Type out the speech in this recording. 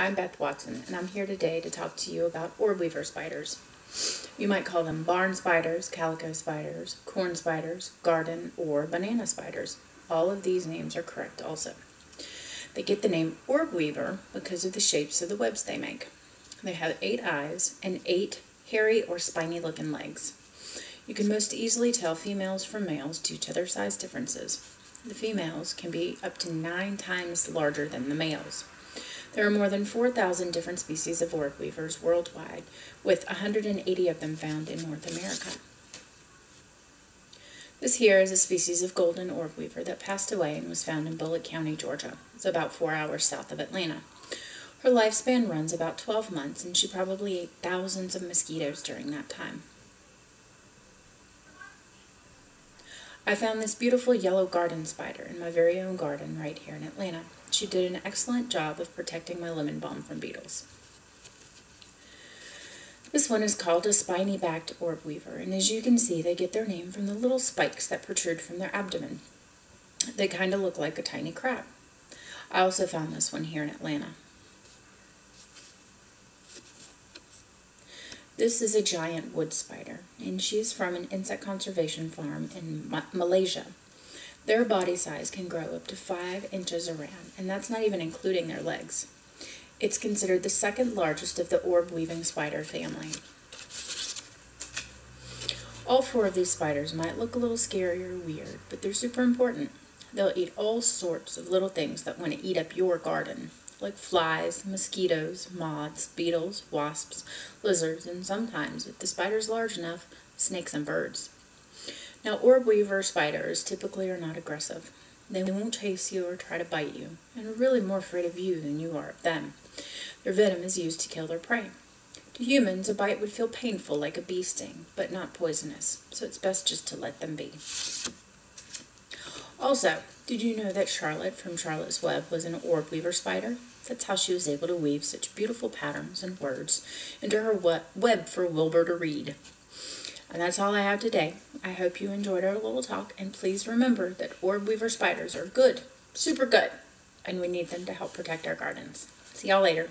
I'm Beth Watson, and I'm here today to talk to you about orb weaver spiders. You might call them barn spiders, calico spiders, corn spiders, garden, or banana spiders. All of these names are correct also. They get the name orb weaver because of the shapes of the webs they make. They have eight eyes and eight hairy or spiny looking legs. You can most easily tell females from males due to their size differences. The females can be up to nine times larger than the males. There are more than 4,000 different species of orb weavers worldwide, with 180 of them found in North America. This here is a species of golden orb weaver that passed away and was found in Bulloch County, Georgia. It's about four hours south of Atlanta. Her lifespan runs about 12 months, and she probably ate thousands of mosquitoes during that time. I found this beautiful yellow garden spider in my very own garden right here in Atlanta. She did an excellent job of protecting my lemon balm from beetles. This one is called a spiny-backed orb weaver, and as you can see, they get their name from the little spikes that protrude from their abdomen. They kind of look like a tiny crab. I also found this one here in Atlanta. This is a giant wood spider, and she is from an insect conservation farm in Ma Malaysia. Their body size can grow up to 5 inches around, and that's not even including their legs. It's considered the second largest of the orb weaving spider family. All four of these spiders might look a little scary or weird, but they're super important. They'll eat all sorts of little things that want to eat up your garden like flies, mosquitoes, moths, beetles, wasps, lizards, and sometimes, if the spider's large enough, snakes and birds. Now, orb weaver spiders typically are not aggressive. They won't chase you or try to bite you, and are really more afraid of you than you are of them. Their venom is used to kill their prey. To humans, a bite would feel painful like a bee sting, but not poisonous, so it's best just to let them be. Also, did you know that Charlotte from Charlotte's Web was an orb weaver spider? That's how she was able to weave such beautiful patterns and words into her web for Wilbur to read. And that's all I have today. I hope you enjoyed our little talk, and please remember that orb weaver spiders are good, super good, and we need them to help protect our gardens. See y'all later.